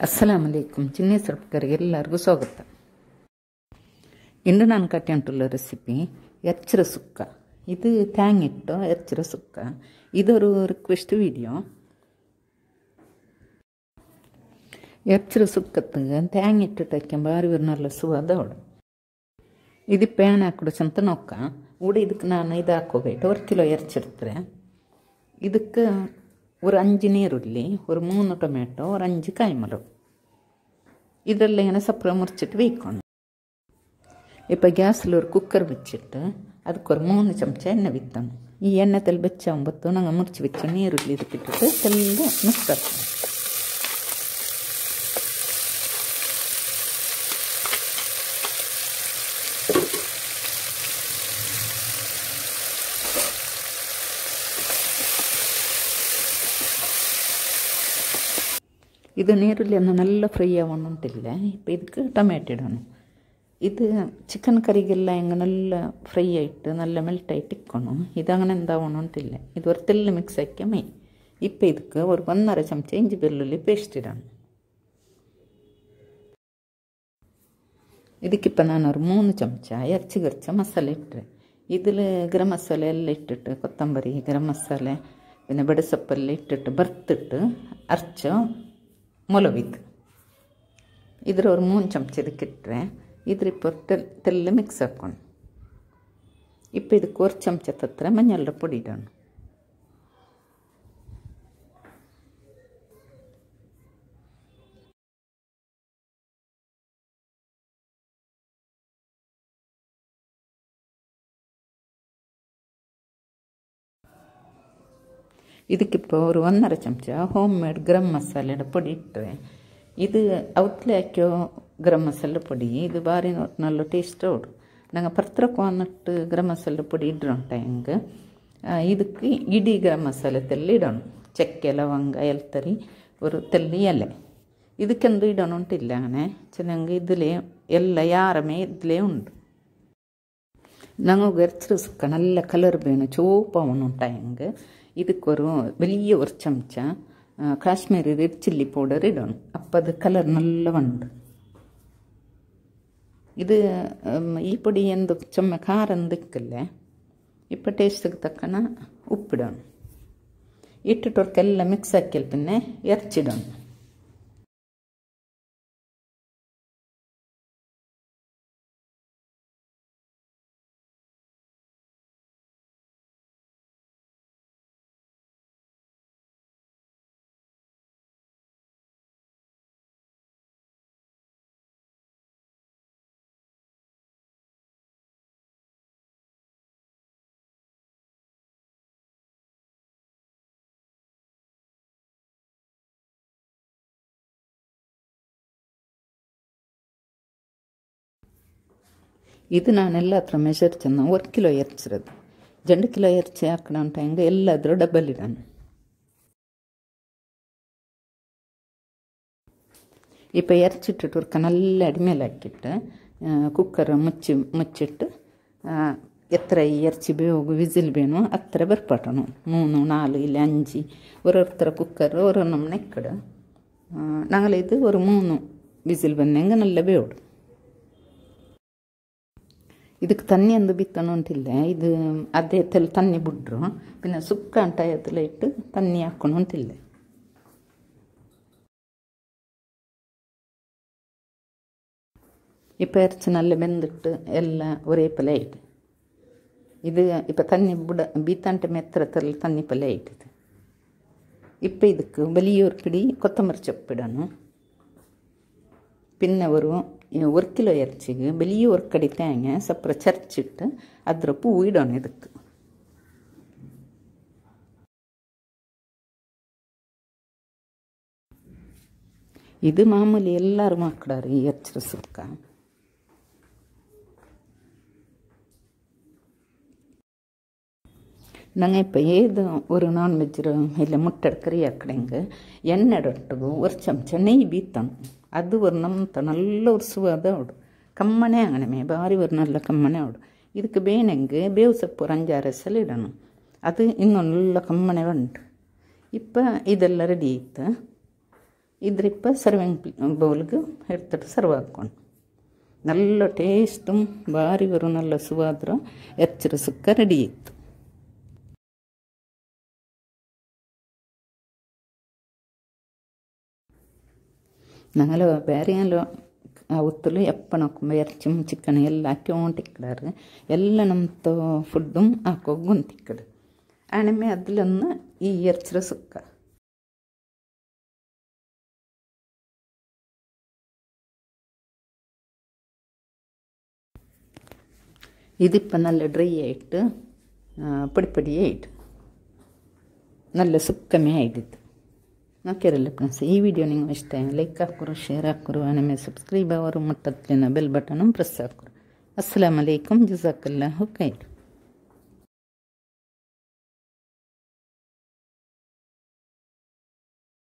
ಅಸ್ಸಲಾಂ ಅಲೈಕುಮ್ ಚಿನ್ನಿ ಸೊಪ್ಪರಿಗೆ ಎಲ್ಲರಿಗೂ ಸ್ವಾಗತ ಇಂದು ನಾನು ಕಟ್ಟಿಂಟುಳ್ಳ ರೆಸಿಪಿ ಎಚ್ಚರ ಸುಕ್ಕ ಇದು ತ್ಯಾಂಗಿಟ್ಟು ಎಚ್ಚರ ಸುಕ್ಕ ಇದೊರು ರಿಕ್ವೆಸ್ಟ್ ವೀಡಿಯೋ ಎಚ್ಚರ ಸುಕ್ಕತ್ತಿಗೆ ತ್ಯಾಂಗಿಟ್ಟು ಟೈಕೆಂಬ ಅರಿವಿರ್ನಲ್ಲ ಸುವಾದವಳು ಇದು ಪೇಣೆ ಹಾಕಿಡು ಚಂತ ನೊಕ್ಕ ಉಡ ಇದಕ್ಕೆ ನಾನು ಇದು ಹಾಕೋಬೇಟು ಒಂದು ಕಿಲೋ ಎರ್ಚಿರ್ತಾರೆ ಇದಕ್ಕೆ ഒരു അഞ്ച് നീരുള്ളി ഒരു മൂന്ന് ടൊമാറ്റോ ഒരു അഞ്ച് കൈമലും ഇതെല്ലാം ഇങ്ങനെ സപ്പറ മുറിച്ചിട്ട് വെക്കണം ഇപ്പോൾ ഗ്യാസിൽ ഒരു കുക്കർ വെച്ചിട്ട് அதுக்கு ஒரு மூணு சமச்சா எண்ணெய் விற்றணும். எண்ணெய் தெளிச்சு அம்பத்து நாங்கள் முடிச்சு வச்சு நீருள்ளி இதுக்கிட்டு தெளிவாக மிக்ஸ் பண்ணணும் ಇದು ನೀರುಳ್ಳಿಯನ್ನು ನಲ್ಲ ಫ್ರೈ ಆಗೋಣ ಅಂತಿಲ್ಲ ಇಪ್ಪ ಇದಕ್ಕೆ ಟೊಮ್ಯಾಟೊ ಇಡೋಣ ഇത് ചിക്കൻ കറിക്കെല്ലാം എങ്ങനെല്ല ഫ്രൈ ആയിട്ട് നല്ല മെൽട്ടായിട്ട് ഇക്കണം ഇതങ്ങനെ എന്താവണം എന്നില്ല ഇത് ഒരത്തെല്ലാം മിക്സ് ആക്കിയാൽ മതി ഇപ്പം ഇതൊക്കെ ഒരു ഒന്നര ചമച്ച ഇഞ്ചി വെല്ലുള്ളി പേസ്റ്റ് ഇടാണ് ഇതിക്കിപ്പം ഞാൻ ഒരു മൂന്ന് ചമച്ച ഇറച്ചി കുറച്ച മസാല ഇട്ട് ഇതിൽ ഗരം മസാല എല്ലാം ഇട്ടിട്ട് കൊത്തമ്പരി ഗരം മസാല പിന്നെ ബെടസപ്പെല്ലാം ഇട്ടിട്ട് വറുത്തിട്ട് അരച്ച ಮೊಲವಿದ್ದು ಇದ್ರ ಒಂದು ಮೂರು ಚಮಚ ಇದಕ್ಕಿಟ್ರೆ ಇದ್ರ ಇಪ್ಪ ತೆಲ್ಲ ಮಿಕ್ಸ್ ಹಾಕ್ಕೊಂಡು ಇಪ್ಪ ಇದಕ್ಕೆ ಒಂದು ಚಮಚ ತತ್ರ ಮഞ്ഞളുടെ പൊടി ഇടണം ಇದಕ್ಕಿಪ್ಪ ഒരു ഒന്നര ಚಮಚ ಹೋಮ್ ಮೇಡ್ ಗರಂ ಮಸಾಲೆದ ಪೊಡಿ ಇಟ್ಟರೆ ಇದು ಅವತ್ತಲೆ ಹಾಕ್ಯೋ ಗರಂ ಮಸಾಲೆ ಪೊಡಿ ಇದು ಭಾರಿ ನಲ್ಲ ಟೇಸ್ಟ್ ಉಡು ನಂಗೆ ಪತ್ರಕ್ಕೆ ಒಂದಿಟ್ಟು ಗರಂ ಮಸಾಲೆ ಪೊಡಿ ಇಡ್ರಂಟ ಹೆಂಗೆ ಇದಕ್ಕೆ ಇಡೀ ಗರಂ ಮಸಾಲೆ ತೆಲ್ಲಿ ಇಡೋಣ ಚಕ್ಕೆ ಲವಂಗ ಎಲ್ತರಿ ஒரு தெல்லி இலை இதுக்கெந்து இடணுன்ட்டில்ல அங்கே ചെന്നങ്ങ് ഇതിലേ ಎಲ್ಲ ಯಾರಮೇ ഇതിലೇ ഉണ്ട് ഞങ്ങൾ ഗർച്ചിരിക്കണം നല്ല കളർ വേണം ചുവപ്പ് ആവണം ടൈങ്ക് இதுக்கு ஒரு வெளிய ஒரு ಚಮಚ ಕಾಶ್ಮೀರಿ ರೆಡ್ ಚಿಲ್ಲಿ ಪೌಡರ್ ಇಡೋಣ ಅಪ್ಪದ ಕಲರ್ ನಲ್ಲ ಉಂಡು ഇത് ഈ പൊടി എന്ത് ചുമ കാരം നിൽക്കില്ലേ ഇപ്പം ടേസ്റ്റിക്ക് തക്കണ ഉപ്പിടണം ഇട്ടിട്ടവർക്കെല്ലാം മിക്സ് ആക്കിയാൽ പിന്നെ ഇറച്ചിടണം ಇದು ನಾನೆಲ್ಲ ಹತ್ರ ಮೆಷರ್ ಚೆನ್ನ ಒಂದು ಕಿಲೋ ಎರಚಿರೋದು ಜಂಡು ಕಿಲೋ ಎರಚಿ ಹಾಕೋಣ ಅಂತ ಹೆಂಗೆ ಎಲ್ಲಾದರೂ ಡಬ್ಬಲ್ ಇಡೋಣ ಇಪ್ಪ ಎರಚಿಟ್ಟಿಟ್ಟು ಉರ್ಕ ನಲ್ಲ ಅಡಿಮೇಲೆ ಹಾಕಿಟ್ಟು ಕುಕ್ಕರ್ ಮುಚ್ಚಿ, ಮುಚ್ಚಿಟ್ಟು ಎತ್ತರ ಈ ಎರಚಿ ಬೇವು, ವಿಸಿಲ್ ಬೇನು ಹತ್ತಿರ ಬರ್ಪಟ್ಟನು ಮೂನು ನಾಲ್ಕು ಇಲ್ಲಿ ಅಂಜಿ ಒರೊರ್ತರ ಕುಕ್ಕರ್ ಒರ ನಮ್ಮ ನೆಕ್ಕಡು ನಾಳೆ ಇದು ಒಂದು ಮೂನು ವಿಸಿಲ್ ಬಂದಂಗೆ ನಲ್ಲ ಬೇವು ಇದಕ್ಕೆ ತನ್ನಿ ಅಂದು ಬಿತ್ತನು ಅಂತಿಲ್ಲ ಇದು ಅದೇ ಎತ್ತಲ್ಲಿ ತನ್ನಿ ಬಿಡ್ರು ಪಿನ್ನ ಸುಕ್ಕ ಅಂಟ ಎತ್ತಲ ಇಟ್ಟು ತನ್ನಿ ಹಾಕ್ಕೊಂಡು ಅಂತಿಲ್ಲ இப்போ எரிச்சினால வெந்துட்டு எல்லாம் ஒரே போல ஆயிட்டு. இது இப்போ தண்ணி புட பீத்தாண்ட மெத்திரத்தில் தண்ணி போல ஆயிட்டுது. இப்போ இதுக்கு வெளியூர் பிடி கொத்தமல்லி செப்பிடணும் பின்ன ஒரு ವರ್ಕಿಲ ಎರ್ಚಿಗೆ ಬೆಲಿಯು ವರ್ಕ್ ಕಡಿತಾಂಗೆ ಸಪ್ರ ಚರ್ಚಿಟ್ಟು ಅದ್ರ ಪೂ ಇಡೋಣ ಇದಕ್ಕೆ ಇದು ಮಾಮೂಲಿ ಎಲ್ಲರೂ ಮಾಡ್ಕೊಡಾರ ಈ ಎಚ್ಚರಿಸಕ್ಕ நாங்கள் இப்போ ஏது ஒரு நான்வெஜ் இல்லை முட்டை கறி ஆக்கடைங்க எண்ணெய் டட்டுக்கும் ஒரு சம்ச்சம் நெய் பீத்தணும் ಅದು ವರ್ಣಂತ ನಲ್ಲ ಉರ್ಸುವಾದ ಅವಡು ಕಮ್ಮನೆ ಅಂಗನಮೆ ಭಾರಿ ವರ್ಣಲ್ಲ ಕಮ್ಮನೆ ಅವಡು ಇದಕ್ಕೆ ಬೇನೆಂಗೆ ಬೇವು ಸೊಪ್ಪು ஒரு அஞ்சாறு எசல் இடணும். அது இன்னும் நல்ல கம்மனை உண்டு இப்போ இதெல்லாம் ரெடி ஆயிட்டு ಇದ್ರ இப்போ ಸರ್ವಿಂಗ್ ಬೌಲ್ಗೆ ಎಡ್ತಿಟ್ಟು ಸರ್ವ್ ಹಾಕ್ಕೊಂಡು நல்ல டேஸ்ட்டும் பாரி வரும் நல்ல சுவாதிரம் எச்சர சுக்க ரெடி ஆயிடுத்து ഞങ്ങൾ ಬೇರೆಯಲ್ಲೂ ಆ ಹೊತ್ತಲು ಎಪ್ಪ ನೋಕೊಂಬ ಎರ್ಚಿ ಚಿಕನ್ ಎಲ್ಲ ಹಾಕಿ ಓಂಟಿಕ್ಕಿಡಾರು ಎಲ್ಲ ನಮ್ಮದು ಫುಡ್ಡುം ಹಾಕೋಗಿ ಗುಂತಿಕ್ಕಡು ಆಣಮೆ ಅದ್ಲನ್ನು ಈ ಎರ್ಚಿರ ಸುಕ್ಕ ഇതിപ്പം നല്ല ഡ്രൈ ആയിട്ട് പൊടിപ്പൊടിയായിട്ട് നല്ല സുക്കമേ ആയിട്ടിത് ನಾಕಿರಲಿ ಫ್ರೆಂಡ್ಸ್ ಈ ವಿಡಿಯೋ ನಿಮ್ಗೆ ಇಷ್ಟ ಲೈಕ್ ಹಾಕೋರು ಶೇರ್ ಹಾಕೋರು ಆಮೇಲೆ ಸಬ್ಸ್ಕ್ರೈಬ್ ಆಗೋರು ಮತ್ತತ್ಲಿನ ಬೆಲ್ ಬಟನು ಪ್ರೆಸ್ ಹಾಕೋರು ಅಸ್ಸಲಾಮ್ ಅಲೈಕಮ್ ಜುಜಾಕಲ್ಲ ಖೈರ್